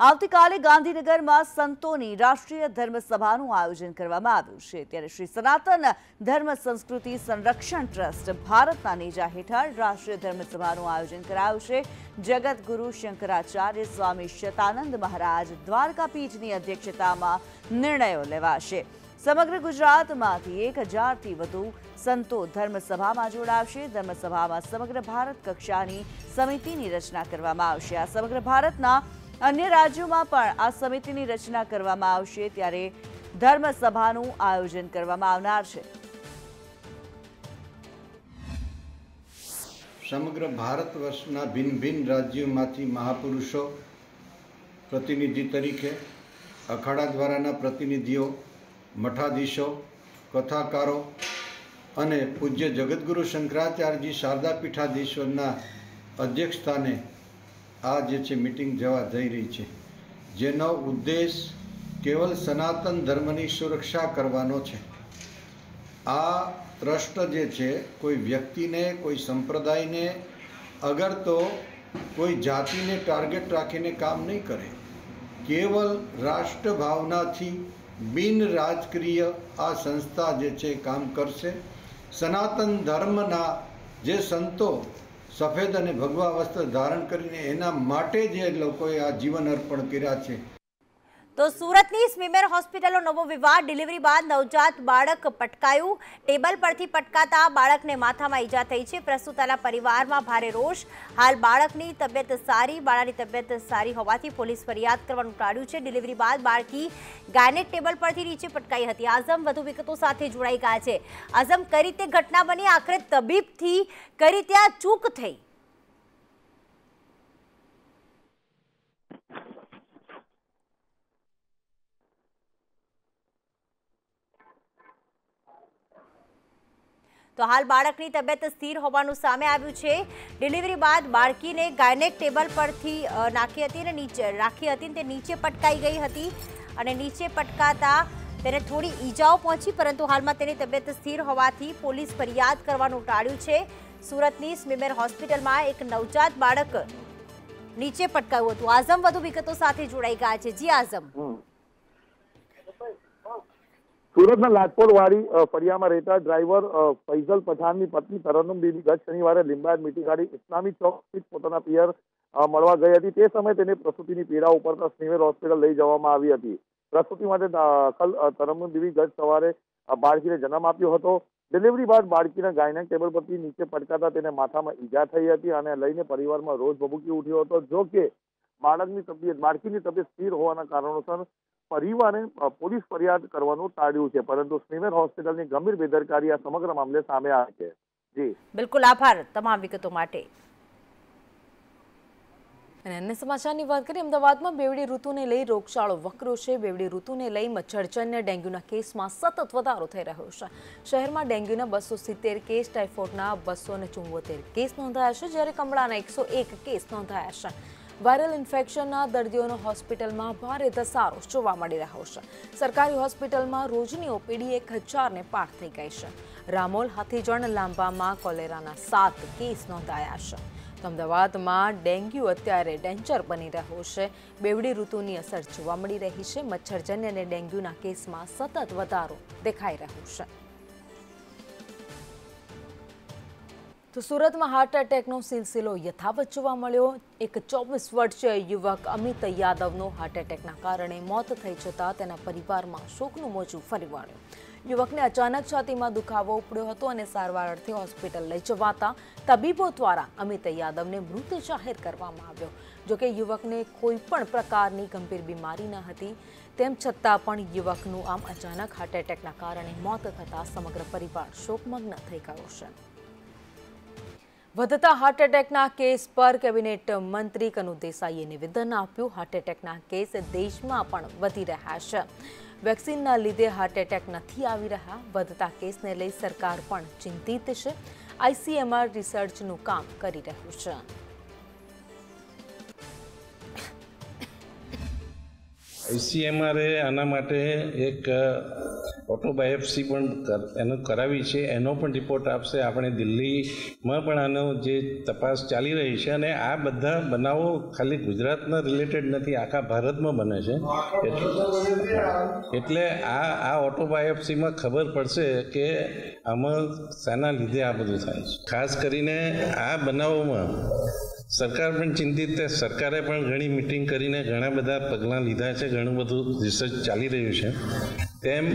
આવતીકાલે ગાંધીનગરમાં સંતોની રાષ્ટ્રીય ધર્મ સભાનું આયોજન કરવામાં આવ્યું છે. ત્યારે શ્રી સનાતન ધર્મ સંસ્કૃતિ સંરક્ષણ ટ્રસ્ટ ભારતના નેજા હેઠળ રાષ્ટ્રીય ધર્મ સભાનું આયોજન કરાયું છે. જગતગુરુ શંકરાચાર્ય સ્વામી શતાનંદ મહારાજ દ્વારકા પીઠની અધ્યક્ષતામાં નિર્ણયો લેવાશે. સમગ્ર ગુજરાતમાંથી એક હજારથી વધુ સંતો ધર્મસભામાં જોડાશે. ધર્મસભામાં સમગ્ર ભારત કક્ષાની સમિતિની રચના કરવામાં આવશે. આ સમગ્ર ભારતના અન્ય રાજ્યોમાં પણ આ સમિતિની રચના કરવામાં આવશે ત્યારે ધર્મસભાનું આયોજન કરવામાં આવનાર છે. સમગ્ર ભારત વર્ષના ભિન્ન ભિન્ન રાજ્યોમાંથી મહાપુરુષો પ્રતિનિધિ તરીકે, અખાડા દ્વારાના પ્રતિનિધિઓ, મઠાધીશો, કથાકારો અને પૂજ્ય જગતગુરુ શંકરાચાર્યજી શારદા પીઠાધીશ્વરના અધ્યક્ષસ્થાને આ જે છે મિટિંગ જવા જઈ રહી છે, જેનો ઉદ્દેશ કેવલ સનાતન ધર્મની સુરક્ષા કરવાનો છે. આ ટ્રસ્ટ જે છે, કોઈ વ્યક્તિને, કોઈ સંપ્રદાયને, અગર તો કોઈ જાતિને ટાર્ગેટ રાખીને કામ નહીં કરે. કેવલ રાષ્ટ્ર ભાવનાથી બિન રાજકીય આ સંસ્થા જે છે કામ કરશે. સનાતન ધર્મના જે સંતો સફેદ અને ભગવા વસ્ત્ર ધારણ કરીને એના માટે જે લોકોએ આ જીવન અર્પણ કર્યા છે તો સુરતની સ્મીમેર હોસ્પિટલનો નવો વિવાદ. ડિલિવરી બાદ નવજાત બાળક પટકાયું. ટેબલ પરથી પટકાતા બાળકને માથામાં ઈજા થઈ છે. પ્રસૂતાના પરિવારમાં ભારે રોષ. હાલ બાળકની તબિયત સારી, બાળાની તબિયત સારી હોવાથી પોલીસ ફરિયાદ કરવાનું ટાળ્યું છે. ડિલિવરી બાદ બાળકી ગાયનેટ ટેબલ પરથી નીચે પટકાઈ હતી. આઝમ વધુ વિગતો સાથે જોડાઈ ગયા છે. આઝમ કઈ રીતે ઘટના બની? આખરે તબીબથી કઈ રીતે આ ચૂક થઈ? તો હાલ બાળકની તબિયત સ્થિર હોવાનું સામે આવ્યું છે. ડિલિવરી બાદ બાળકીને ગાયનેક ટેબલ પરથી નાખી હતી અને નીચે, રાખી હતી તે નીચે પટકાઈ ગઈ હતી અને નીચે પટકાતા તેને થોડી ઈજાઓ પહોંચી, પરંતુ હાલમાં તેની તબિયત સ્થિર હોવાથી પોલીસ ફરિયાદ કરવાનું ટાળ્યું છે. સુરતની સ્મીમેર હોસ્પિટલમાં એક નવજાત બાળક નીચે પટકાયું હતું. આઝમ વધુ વિગતો સાથે જોડાઈ ગયા છે. જી આઝમ. સુરતના લાજપોરવાડી ફળિયામાં રહેતા ડ્રાઈવર ફૈઝલ પઠાણની પત્ની તરન્નુમ બીબી ગત શનિવારે લીંબાયત મીટી કાઢી ઇસ્લામી ચોક સ્થિત પોતાના પિયર મળવા ગઈ હતી. તે સમયે તેને પ્રસૂતિની પીડા ઉપરતા સ્નેહર હોસ્પિટલ લઈ જવામાં આવી હતી. પ્રસૂતિ માટે દાખલ તરન્નુમ બીબી ગત સવારે બાળકીને જન્મ આપ્યો હતો. ડિલિવરી બાદ બાળકીના ગાયના ટેબલ પરથી નીચે પડકાતા તેને માથામાં ઈજા થઈ હતી અને લઈને પરિવારમાં રોજ ભભૂકી ઉઠ્યો હતો. જો કે બાળકની તબિયત બાળકીની તબિયત સ્થિર હોવાના કારણોસર પરિવારે પોલીસ ફરિયાદ કરવાનું ટાળ્યું છે. પરંતુ સ્મીમેર હોસ્પિટલની ગંભીર બેદરકારી આ સમગ્ર મામલે સામે આવી છે. જી. બિલકુલ આભાર તમામ વિગતો માટે. અને અન્ય સમાચારની વાત કરીએ અમદાવાદમાં બેવડી ઋતુને લઈ રોગચાળો વકરો છે. બેવડી ઋતુને લઈ મચ્છરજન્ય ડેન્ગ્યુના કેસમાં સતત વધારો થઈ રહ્યો છે. શહેરમાં ડેન્ગ્યુના બસો સિત્તેર કેસ ટાઇફોઇડના બસો ને ચુંવોતેર કેસ નોંધાયા છે જ્યારે કમળાના એકસો એક કેસ નોંધાયા છે. વાયરલ ઇન્ફેક્શનના દર્દીઓનો હોસ્પિટલમાં ભારે ધસારો જોવા મળી રહ્યો છે. સરકારી હોસ્પિટલમાં રોજની ઓપીડી એક હજારને પાર થઈ ગઈ છે. રામોલ હાથીજણ લાંબામાં કોલેરાના સાત કેસ નોંધાયા છે. તો અમદાવાદમાં ડેન્ગ્યુ અત્યારે ડેન્જર બની રહ્યો છે. બેવડી ઋતુની અસર જોવા મળી રહી છે. મચ્છરજન્ય અને ડેન્ગ્યુના કેસમાં સતત વધારો દેખાઈ રહ્યો છે. તો સુરતમાં હાર્ટ એટેકનો સિલસિલો યથાવત જોવા મળ્યો. એક ચોવીસ વર્ષીય યુવક અમિત યાદવનો હાર્ટ એટેકના કારણે મોત થઈ જતાં તેના પરિવારમાં શોકનું મોજું ફરી વળ્યું. યુવકને અચાનક છાતીમાં દુખાવો ઉપડ્યો હતો અને સારવાર અર્થે હોસ્પિટલ લઈ જવાતા તબીબો દ્વારા અમિત યાદવને મૃત જાહેર કરવામાં આવ્યો. જોકે યુવકને કોઈ પણ પ્રકારની ગંભીર બીમારી ન હતી. તેમ છતાં પણ યુવકનું આમ અચાનક હાર્ટ એટેકના કારણે મોત થતાં સમગ્ર પરિવાર શોકમગ્ન થઈ ગયો છે. વધતા હાર્ટ એટેકના કેસ પર કેબિનેટ મંત્રી કનુ દેસાઈએ નિવેદન આપ્યું. હાર્ટ એટેકના કેસ દેશમાં પણ વધી રહ્યા છે. વેક્સિનના લીધે હાર્ટ એટેક નથી આવી રહ્યા. વધતા કેસને લઈ સરકાર પણ ચિંતિત છે. આઈસીએમઆર રિસર્ચનું કામ કરી રહ્યું છે. આઈસીએમઆરે આના માટે એક ઓટોબાયોપ્સી પણ એનો કરાવી છે. એનો પણ રિપોર્ટ આપશે. આપણે દિલ્હીમાં પણ આનો જે તપાસ ચાલી રહી છે અને આ બધા બનાવો ખાલી ગુજરાતના રિલેટેડ નથી, આખા ભારતમાં બને છે. એટલે- આ આ ઓટોબાયોપ્સીમાં ખબર પડશે કે આમાં શાના લીધે આ બધું થાય છે. ખાસ કરીને આ બનાવોમાં સરકાર પણ ચિંતિત છે. સરકારે પણ ઘણી મિટિંગ કરીને ઘણા બધા પગલાં લીધા છે. ઘણું બધું રિસર્ચ ચાલી રહ્યું છે. તેમ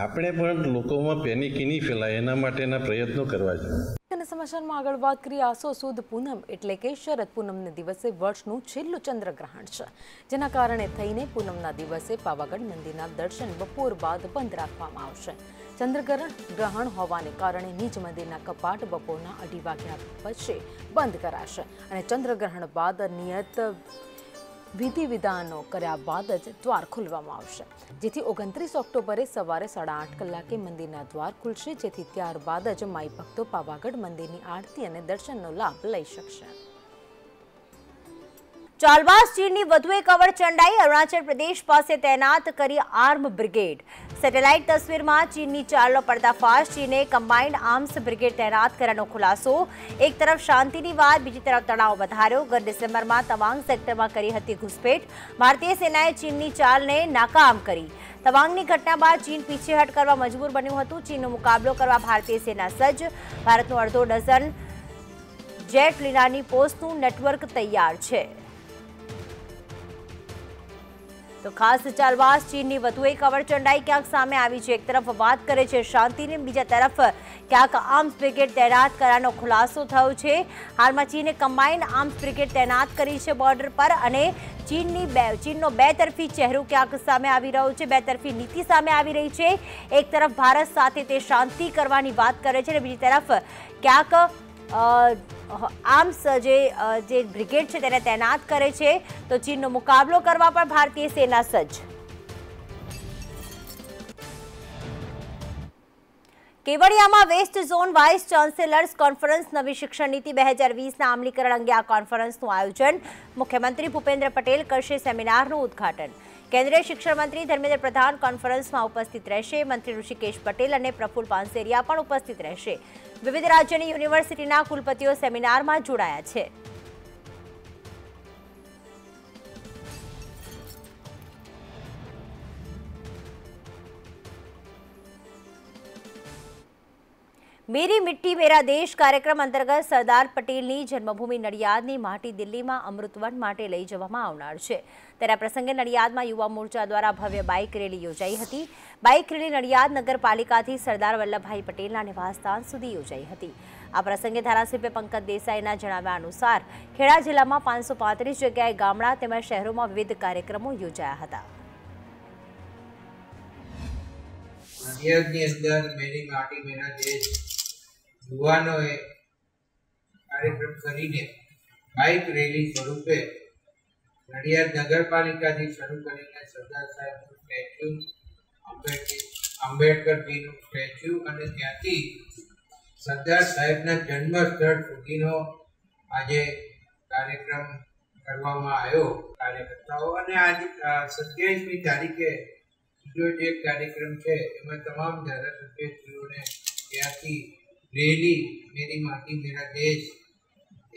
આપણે પણ લોકોમાં પેનિક નહીં ફેલાય, એના માટેના પ્રયત્નો કરવા જોઈએ. સમાચારમાં આગળ વાત કરીએ, આસો સુદ પૂનમ એટલે કે શરદ પૂનમને દિવસે વર્ષનું છેલ્લું ચંદ્રગ્રહણ છે, જેના કારણે થઈને પૂનમના દિવસે પાવાગઢ મંદિરના દર્શન બપોર બાદ બંધ રાખવામાં આવશે. ચંદ્રગ્રહણ ગ્રહણ હોવાને કારણે નીચ મંદિરના કપાટ બપોરના અઢી વાગ્યા પછી બંધ કરાશે અને ચંદ્રગ્રહણ બાદ નિયત વિધિ વિધાનો કર્યા બાદ જ દ્વાર ખોલવામાં આવશે. જેથી ઓગણત્રીસ ઓક્ટોબરે સવારે સાડા આઠ કલાકે મંદિરના દ્વાર ખુલશે. જેથી ત્યારબાદ જ માઈ ભક્તો પાવાગઢ મંદિરની આરતી અને દર્શનનો લાભ લઈ શકશે. ચાલબાઝ ચીનની વધુ એક અવર ચંડાઈ અરુણાચલ પ્રદેશ પાસે તૈનાત કરી આર્મ બ્રિગેડ. સેટેલાઇટ તસવીરમાં ચીનની ચાલનો પર્દાફાશ ચીને કમ્બાઇન્ડ આર્મ્સ બ્રિગેડ તૈનાત કર્યાનો ખુલાસો. એક તરફ શાંતિની વાત, બીજી તરફ તણાવ વધાર્યો. ગત ડિસેમ્બરમાં તવાંગ સેક્ટરમાં કરી હતી ઘૂસપેઠ ભારતીય સેનાએ ચીનની ચાલને નાકામ કરી. તવાંગની ઘટના બાદ ચીન પીછેહટ કરવા મજબૂર બન્યું હતું. ચીનનો મુકાબલો કરવા ભારતીય સેના સજ્જ. ભારતનો અડધો ડઝન જેટ લીનાની પોસ્ટનું નેટવર્ક તૈયાર છે. તો ખાસ ચાલવાસ ચીનની વધુ એક અવરચંડાઈ ક્યાંક સામે આવી છે. એક તરફ વાત કરે છે શાંતિની, બીજા તરફ ક્યાંક આર્મ્સ બ્રિગેડ તૈનાત કરવાનો ખુલાસો થયો છે. હાલમાં ચીને કમ્બાઇન્ડ આર્મ્સ બ્રિગેડ તૈનાત કરી છે બોર્ડર પર અને ચીનની બે, ચીનનો બે તરફી ચહેરો ક્યાંક સામે આવી રહ્યો છે બે તરફી નીતિ સામે આવી રહી છે. એક તરફ ભારત સાથે તે શાંતિ કરવાની વાત કરે છે અને બીજી તરફ ક્યાંક આર્મ્સ જે જે બ્રિગેડ છે તેને તૈનાત કરે છે, તો ચીનનો મુકાબલો કરવા પણ ભારતીય સેના સજ્જ. કેવડિયામાં west zone vice chancellors conference નવી શિક્ષણ નીતિ બે હજાર વીસના અમલીકરણ અંગે આ કોન્ફરન્સનું આયોજન મુખ્યમંત્રી ભૂપેન્દ્ર પટેલ કરશે સેમિનારનું ઉદ્ઘાટન. કેન્દ્રીય શિક્ષણ મંત્રી ધર્મેન્દ્ર પ્રધાન કોન્ફરન્સમાં ઉપસ્થિત રહેશે. મંત્રી ઋષિકેશ પટેલ અને પ્રફુલ પાનસેરિયા પણ ઉપસ્થિત રહેશે. વિવિધ રાજ્યની યુનિવર્સિટીના કુલપતિઓ સેમિનારમાં જોડાયા છે. મેરી મિટ્ટી મેરા દેશ કાર્યક્રમ અંતર્ગત સરદાર પટેલની જન્મભૂમિ નડિયાદની માટી દિલ્હીમાં અમૃતવન માટે લઈ જવામાં આવનાર છે. ત્યારે આ પ્રસંગે નડિયાદમાં યુવા મોરચા દ્વારા ભવ્ય બાઇક રેલી યોજાઈ હતી. બાઇક રેલી નડિયાદ નગરપાલિકાથી સરદાર વલ્લભભાઈ પટેલના નિવાસસ્થાન સુધી યોજાઈ હતી. આ પ્રસંગે ધારાસભ્ય પંકજ દેસાઈના જણાવ્યા અનુસાર ખેડા જિલ્લામાં પાંચસો જગ્યાએ ગામડા તેમજ શહેરોમાં વિવિધ કાર્યક્રમો યોજાયા હતા. નડિયાદની અંદર મેરી માટી મેરા દેશ યુવાનોએ કાર્યક્રમ કરીને બાઇક રેલી સ્વરૂપે નડિયાદ નગરપાલિકાથી શરૂ કરીને સરદાર સાહેબનું સ્ટેચ્યુ આંબેડકર આંબેડકરજીનું સ્ટેચ્યુ અને ત્યાંથી સરદાર સાહેબના જન્મ સ્થળ સુધીનો આજે કાર્યક્રમ કરવામાં આવ્યો. કાર્યકર્તાઓ અને આજે સત્યાવીસમી તારીખે બીજો જે કાર્યક્રમ છે, એમાં તમામ ધારાસભ્યશ્રીઓને ત્યાંથી રેલી મેરી માટી મેરા દેશ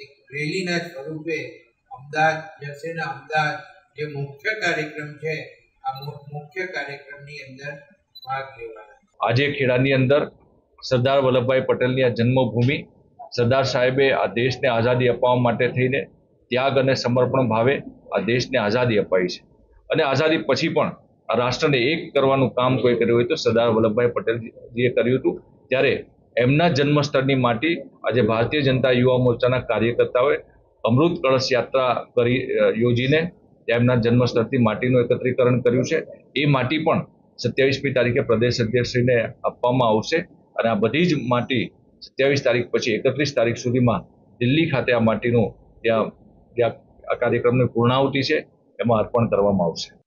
એક રેલીના સ્વરૂપે અમદાવાદ જશેના અમદાવાદ જે મુખ્ય કાર્યક્રમ છે, આ મુખ્ય કાર્યક્રમની અંદર ભાગ લેવાનો આજે ખેડાની અંદર સરદાર વલ્લભભાઈ પટેલની આ જન્મભૂમિ, સરદાર સાહેબે આ દેશને આઝાદી અપાવવા માટે થઈને ત્યાગ અને સમર્પણ ભાવે આ દેશને આઝાદી અપાઈ છે. અને આઝાદી પછી પણ આ રાષ્ટ્રને એક કરવાનું કામ કોઈ કર્યું હોય તો સરદાર વલ્લભભાઈ પટેલજીએ કર્યું હતું. ત્યારે એમના જન્મસ્થળની માટી આજે ભારતીય જનતા યુવા મોરચાના કાર્યકર્તાઓએ અમૃત કળશ યાત્રા કરી યોજીને એમના જન્મસ્થળથી માટીનું એકત્રીકરણ કર્યું છે. એ માટી પણ સત્યાવીસમી તારીખે પ્રદેશ અધ્યક્ષશ્રીને આપવામાં આવશે અને આ બધી જ માટી સત્યાવીસ તારીખ પછી એકત્રીસ તારીખ સુધીમાં દિલ્હી ખાતે આ માટીનું ત્યાં જ્યાં આ કાર્યક્રમની પૂર્ણાહુતિ છે. એમાં અર્પણ કરવામાં આવશે.